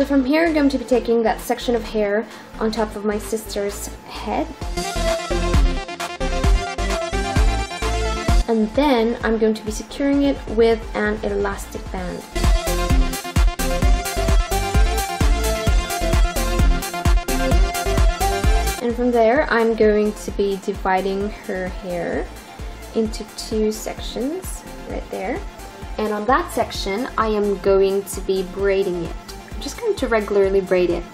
So from here I'm going to be taking that section of hair on top of my sister's head. And then I'm going to be securing it with an elastic band. And from there I'm going to be dividing her hair into two sections right there. And on that section I am going to be braiding it. Just going to regularly braid it.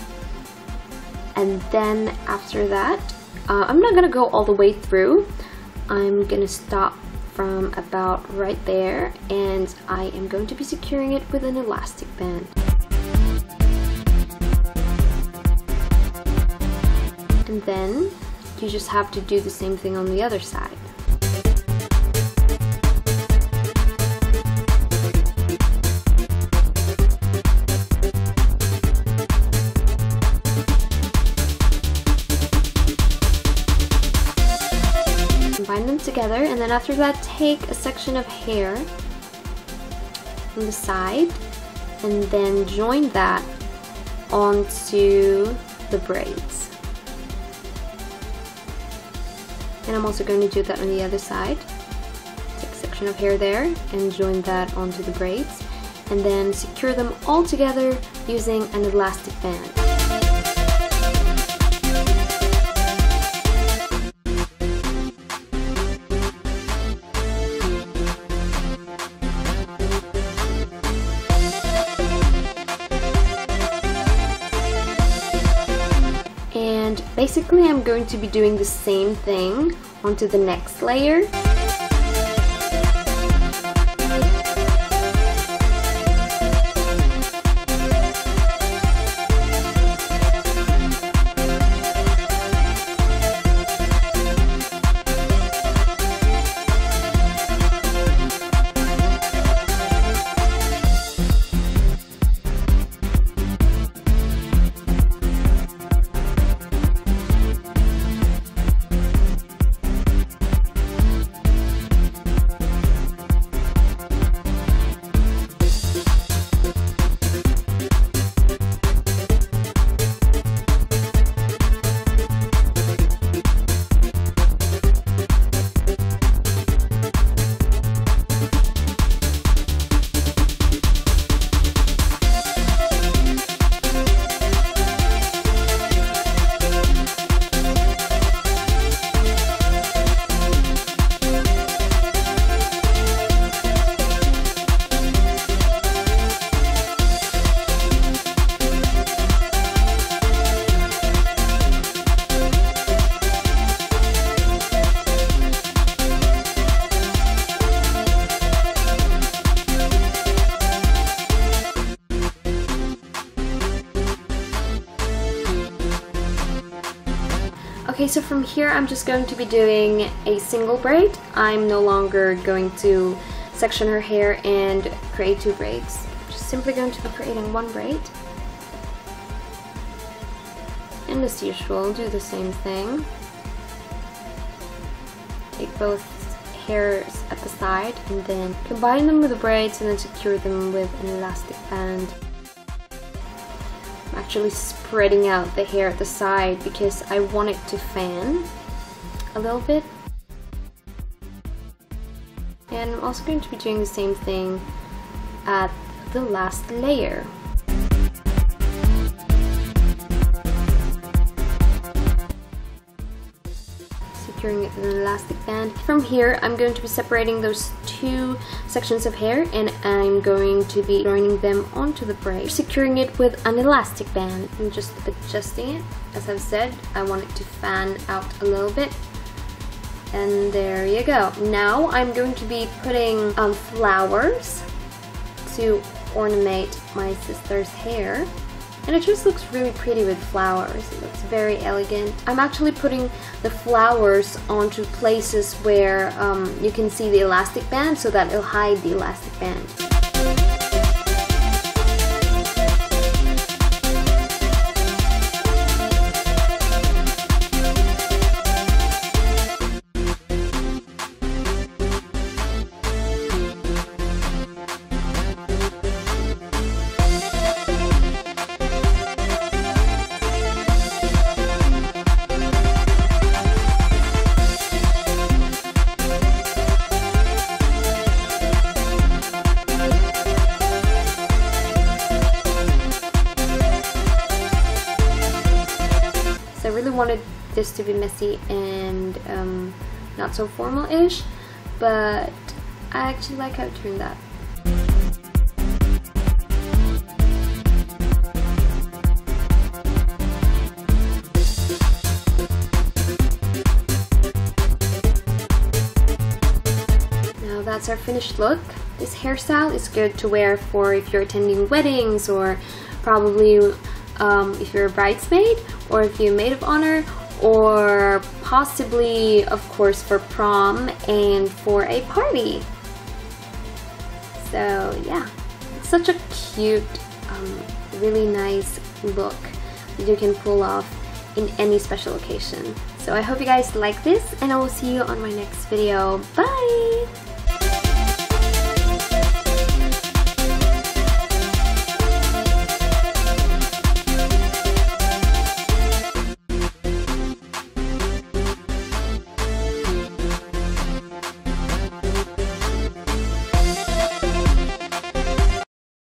And then after that, uh, I'm not gonna go all the way through. I'm gonna stop from about right there and I am going to be securing it with an elastic band. and then you just have to do the same thing on the other side. Together and then after that take a section of hair from the side and then join that onto the braids. and I'm also going to do that on the other side take a section of hair there and join that onto the braids and then secure them all together using an elastic band basically I'm going to be doing the same thing onto the next layer Okay, so from here I'm just going to be doing a single braid. I'm no longer going to section her hair and create two braids. I'm just simply going to be creating one braid. And as usual, do the same thing. Take both hairs at the side and then combine them with the braids and then secure them with an elastic band actually spreading out the hair at the side because I want it to fan a little bit. And I'm also going to be doing the same thing at the last layer. Securing an elastic band. From here, I'm going to be separating those two sections of hair and I'm going to be joining them onto the braid, securing it with an elastic band and just adjusting it. As I've said, I want it to fan out a little bit. And there you go. Now I'm going to be putting um, flowers to ornament my sister's hair and it just looks really pretty with flowers. It looks very elegant. I'm actually putting the flowers onto places where um, you can see the elastic band so that it'll hide the elastic band. Wanted this to be messy and um, not so formal-ish, but I actually like how it turned out. Now that's our finished look. This hairstyle is good to wear for if you're attending weddings or probably um, if you're a bridesmaid or if you're a maid of honor or possibly of course for prom and for a party. So yeah, it's such a cute, um, really nice look that you can pull off in any special occasion. So I hope you guys like this and I will see you on my next video. Bye!